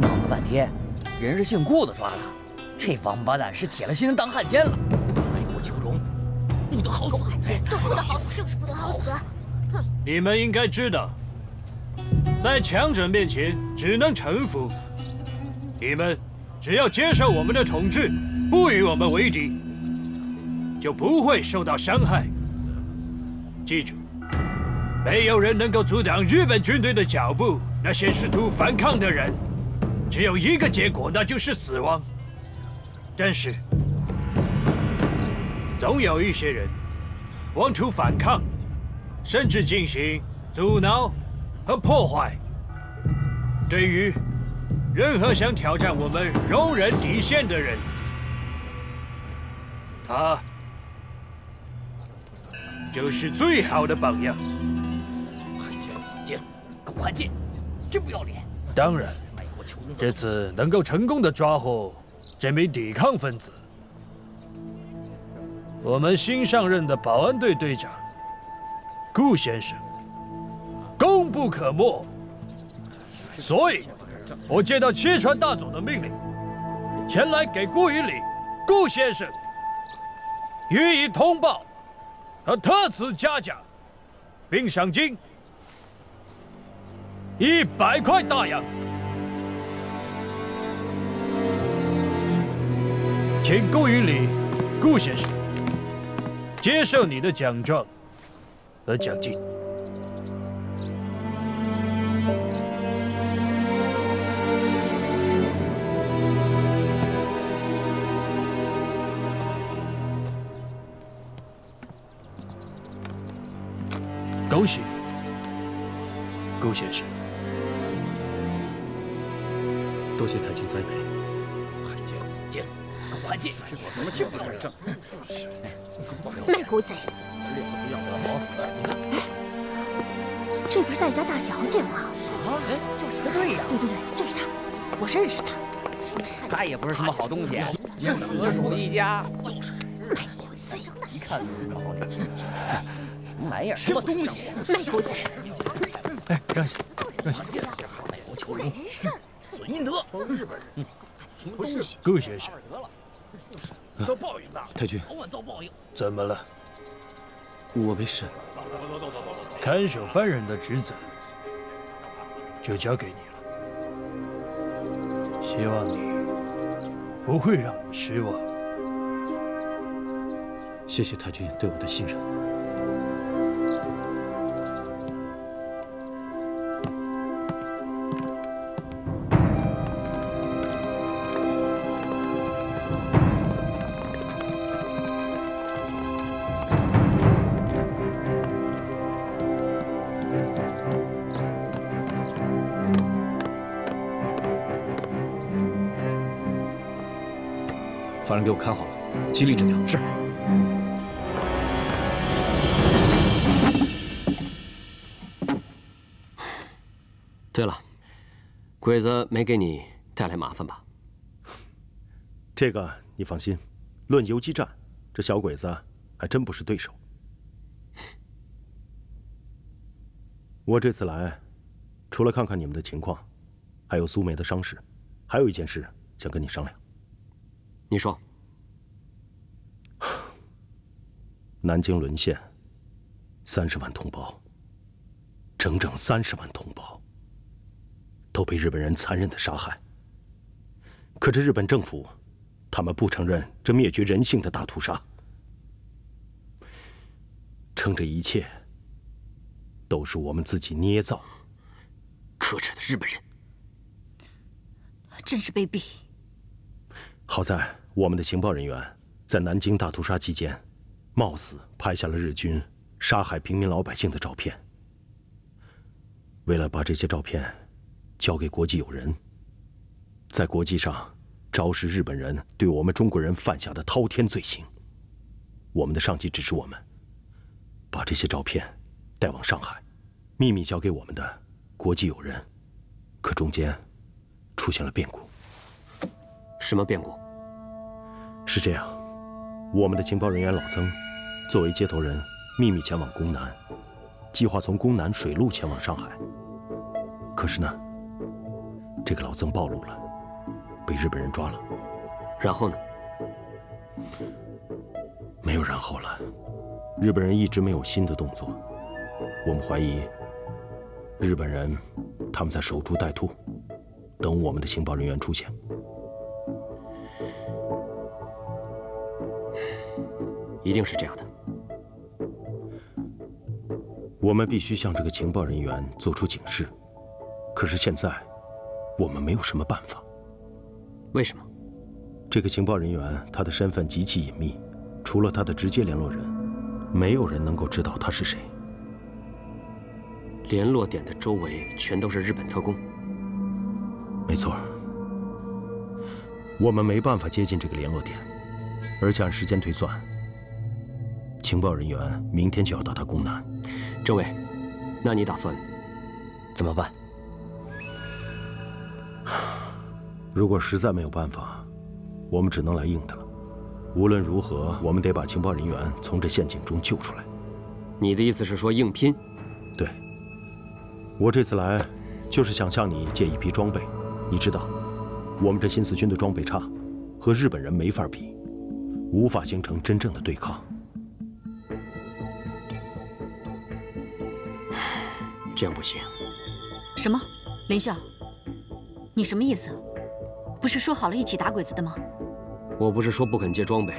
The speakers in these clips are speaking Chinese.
闹了半天，人是姓顾的抓的，这王八蛋是铁了心的当汉奸了，得好死！都不得好死，就是不得好死！哼！你们应该知道，在强者面前只能臣服。你们只要接受我们的统治，不与我们为敌，就不会受到伤害。记住，没有人能够阻挡日本军队的脚步。那些试图反抗的人，只有一个结果，那就是死亡。但是，总有一些人妄图反抗，甚至进行阻挠和破坏。对于任何想挑战我们容忍底线的人，他就是最好的榜样。汉奸，奸，狗汉奸！真不要脸！当然，这次能够成功的抓获这名抵抗分子，我们新上任的保安队队长顾先生功不可没。所以，我接到七川大佐的命令，前来给顾云礼顾先生予以通报和特此嘉奖，并赏金。一百块大洋，请顾云礼顾先生接受你的奖状和奖金。恭喜你，顾先生。多谢太君栽培，狗汉奸！这我怎么就不能正？卖国贼！脸子不要活，好死！这不是戴家大小姐吗？啊，哎，就是他，对呀，对对对，就是她，我认识她。她也不是什么好东西，何属一家？就是卖国贼，一看。什么玩意儿？什么东西？卖国贼！哎，让下，让下！爱国求荣，没事。损阴德，日本人，不是顾先生，遭报应的。太君，早晚遭报应。怎么了？我没事。看守犯人的职责就交给你了，希望你不会让我们失望。谢谢太君对我的信任。给我看好了，机灵着点。是。对了，鬼子没给你带来麻烦吧？这个你放心，论游击战，这小鬼子还真不是对手。我这次来，除了看看你们的情况，还有苏梅的伤势，还有一件事想跟你商量。你说。南京沦陷，三十万同胞，整整三十万同胞，都被日本人残忍的杀害。可这日本政府，他们不承认这灭绝人性的大屠杀，称这一切都是我们自己捏造。可耻的日本人，真是卑鄙！好在我们的情报人员在南京大屠杀期间。冒死拍下了日军杀害平民老百姓的照片。为了把这些照片交给国际友人，在国际上昭示日本人对我们中国人犯下的滔天罪行，我们的上级指示我们，把这些照片带往上海，秘密交给我们的国际友人。可中间出现了变故。什么变故？是这样，我们的情报人员老曾，作为接头人，秘密前往宫南，计划从宫南水路前往上海。可是呢，这个老曾暴露了，被日本人抓了。然后呢？没有然后了，日本人一直没有新的动作，我们怀疑日本人他们在守株待兔，等我们的情报人员出现。一定是这样的。我们必须向这个情报人员做出警示，可是现在我们没有什么办法。为什么？这个情报人员他的身份极其隐秘。除了他的直接联络人，没有人能够知道他是谁。联络点的周围全都是日本特工。没错，我们没办法接近这个联络点，而且按时间推算，情报人员明天就要到达攻南。政委，那你打算怎么办？如果实在没有办法，我们只能来硬的了。无论如何，我们得把情报人员从这陷阱中救出来。你的意思是说硬拼？对。我这次来，就是想向你借一批装备。你知道，我们这新四军的装备差，和日本人没法比，无法形成真正的对抗。这样不行。什么？林笑，你什么意思？不是说好了一起打鬼子的吗？我不是说不肯借装备，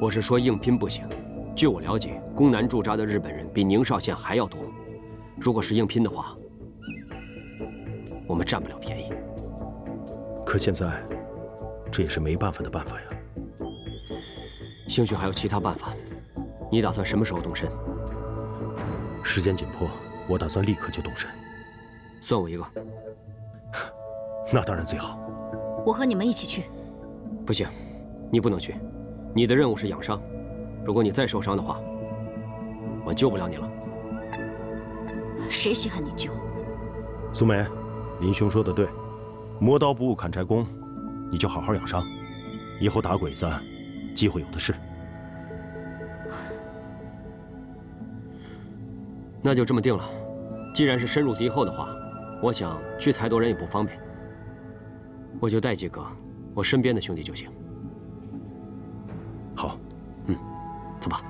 我是说硬拼不行。据我了解，攻南驻扎的日本人比宁绍县还要多。如果是硬拼的话，我们占不了便宜。可现在，这也是没办法的办法呀。兴许还有其他办法。你打算什么时候动身？时间紧迫，我打算立刻就动身。算我一个。那当然最好。我和你们一起去。不行。你不能去，你的任务是养伤。如果你再受伤的话，我救不了你了。谁稀罕你救？苏梅，林兄说的对，磨刀不误砍柴工，你就好好养伤，以后打鬼子，机会有的是。那就这么定了。既然是深入敌后的话，我想去太多人也不方便，我就带几个我身边的兄弟就行。好，嗯，走吧，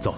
走。